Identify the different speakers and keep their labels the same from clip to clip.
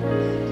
Speaker 1: you.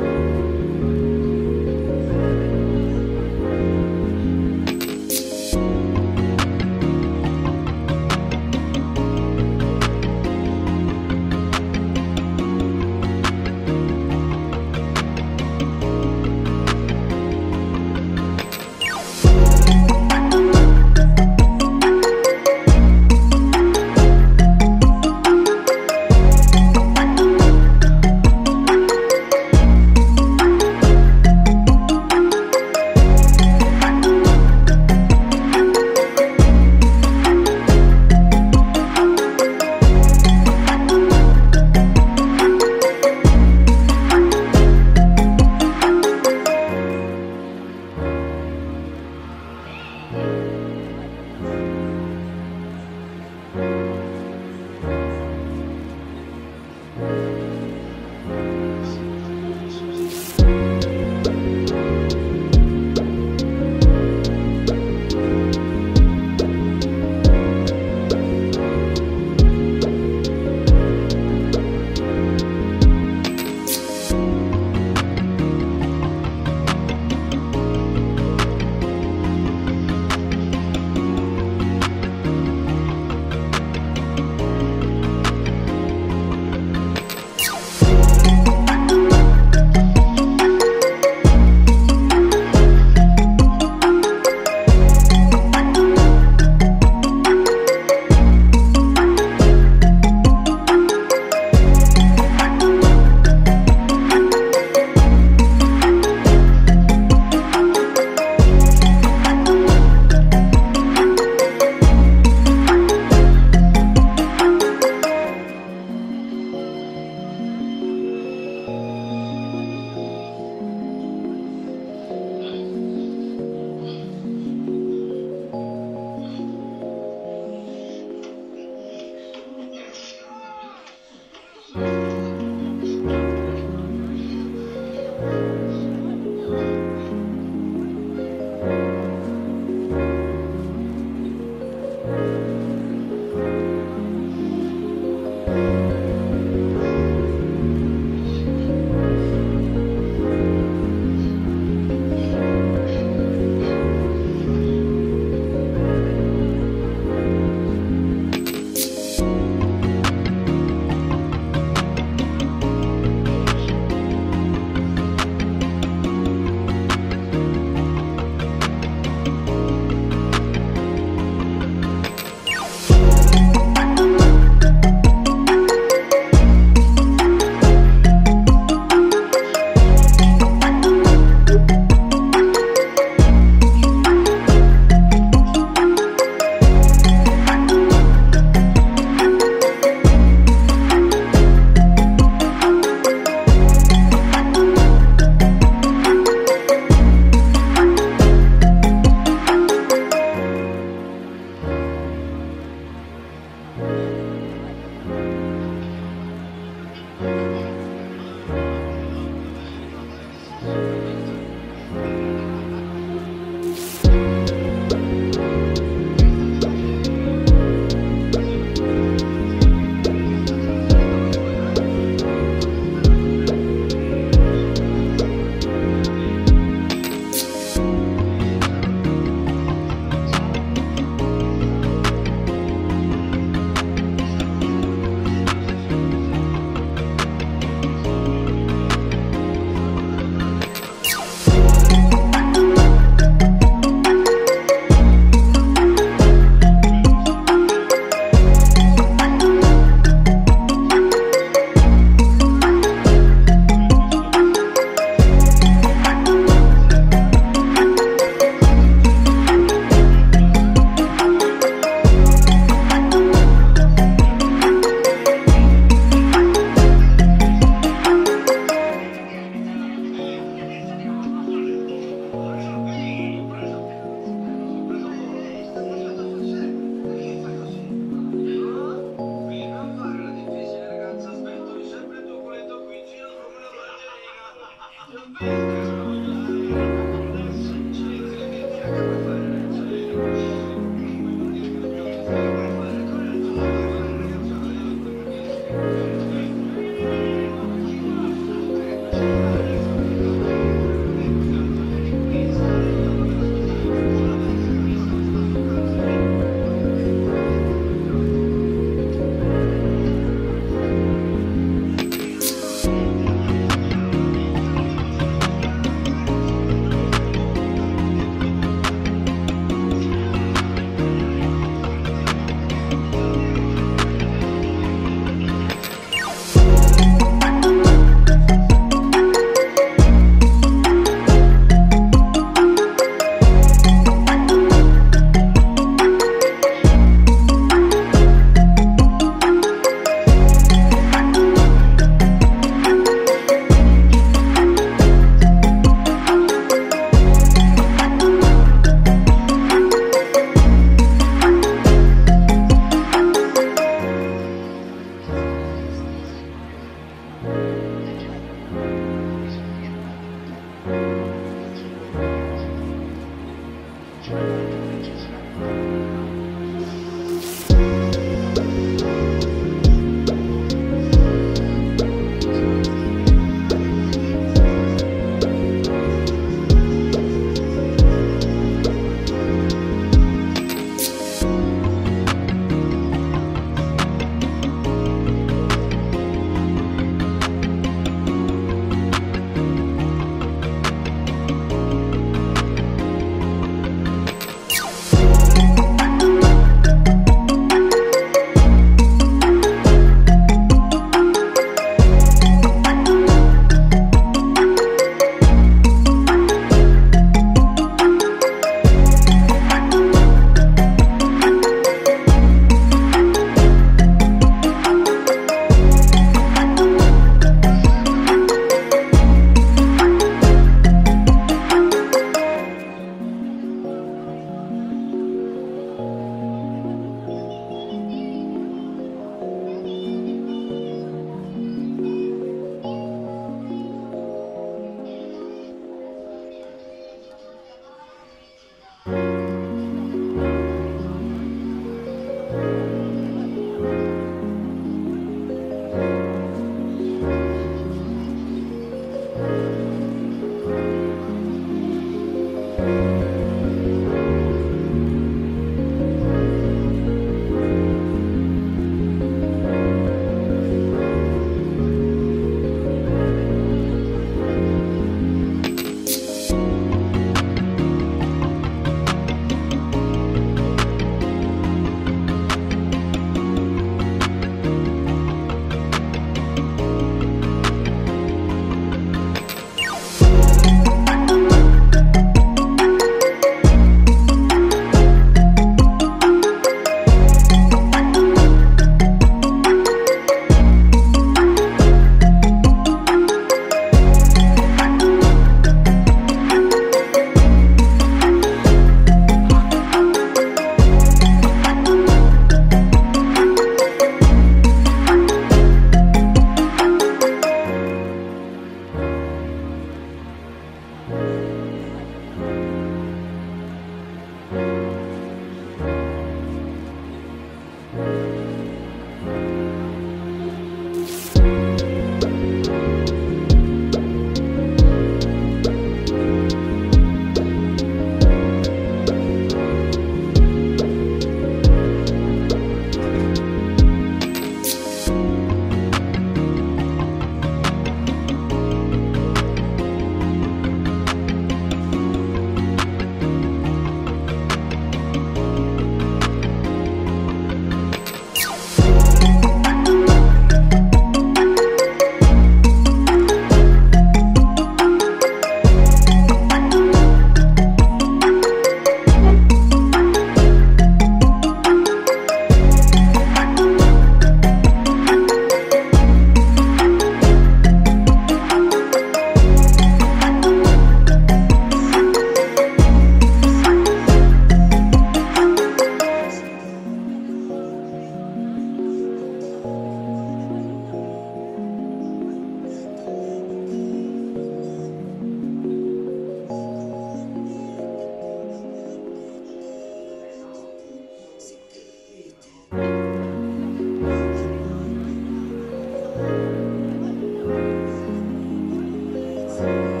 Speaker 1: Thank you.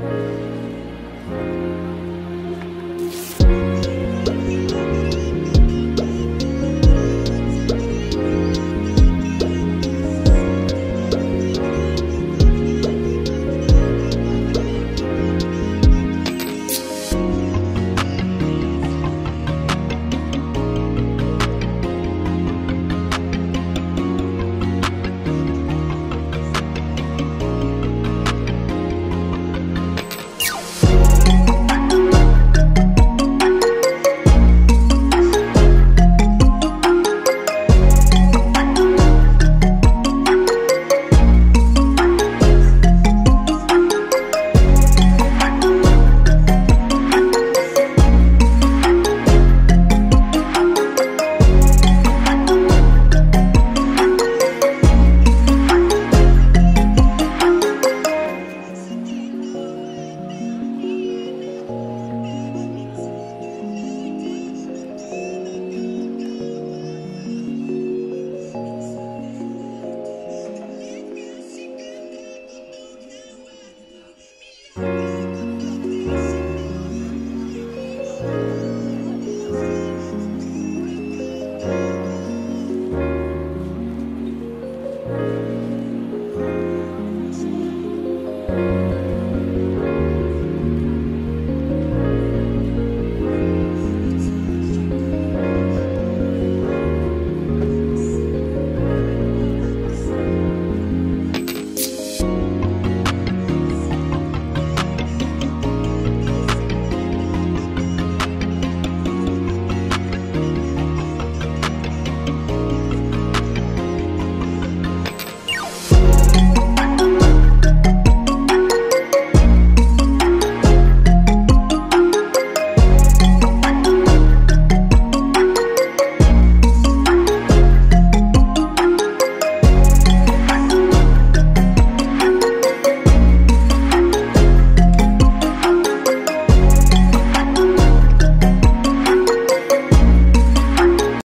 Speaker 1: you